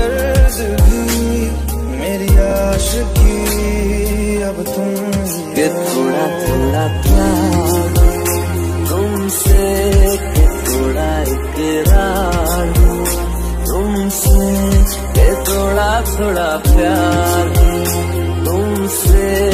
गर्ज भी मेरी आशिकी अब तुम ये थोड़ा थोड़ा प्यार तुमसे के थोड़ा इकरार तुमसे के थोड़ा थोड़ा प्यार। तुमसे